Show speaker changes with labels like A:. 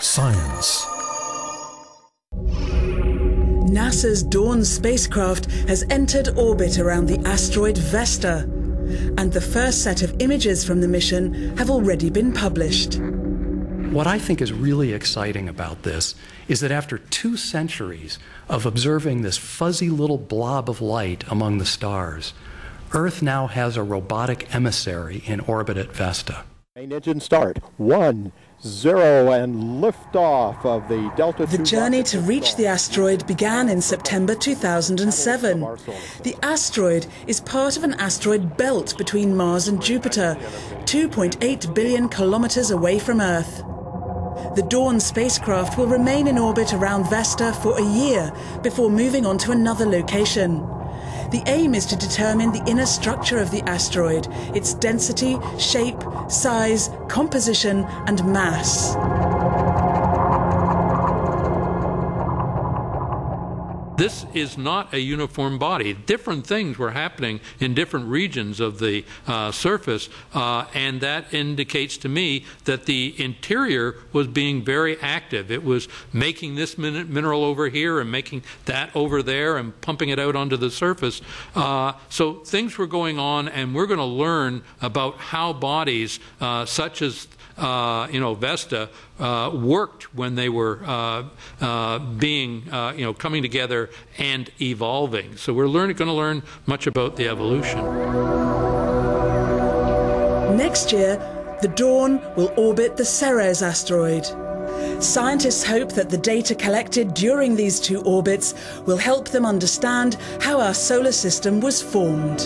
A: science.
B: NASA's Dawn spacecraft has entered orbit around the asteroid Vesta, and the first set of images from the mission have already been published.
C: What I think is really exciting about this is that after two centuries of observing this fuzzy little blob of light among the stars, Earth now has a robotic emissary in orbit at Vesta.
D: Main engine start. One, zero, and liftoff of the Delta
B: The journey to reach the asteroid began in September 2007. The asteroid is part of an asteroid belt between Mars and Jupiter, 2.8 billion kilometers away from Earth. The Dawn spacecraft will remain in orbit around Vesta for a year before moving on to another location. The aim is to determine the inner structure of the asteroid, its density, shape, size, composition, and mass.
E: This is not a uniform body. Different things were happening in different regions of the uh, surface, uh, and that indicates to me that the interior was being very active. It was making this min mineral over here and making that over there and pumping it out onto the surface. Uh, so things were going on, and we're going to learn about how bodies uh, such as uh, you know, Vesta uh, worked when they were uh, uh being, uh, you know, coming together and evolving. So we're going to learn much about the evolution.
B: Next year, the Dawn will orbit the Ceres asteroid. Scientists hope that the data collected during these two orbits will help them understand how our solar system was formed.